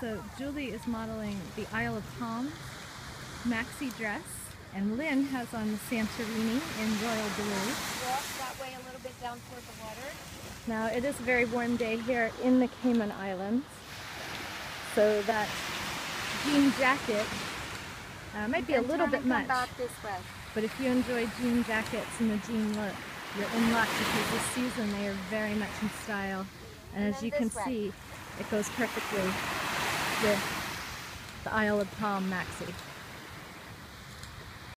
So Julie is modeling the Isle of Palms maxi dress, and Lyn has on the Santorini in royal blue. Walk that way a little bit down toward the water. Now it is a very warm day here in the Cayman Islands, so that jean jacket uh, might be a little bit much. back this way. But if you enjoy jean jackets and the jean look, you're in luck because this season they are very much in style. And, And as you can way. see, it goes perfectly the Isle of Palm maxi.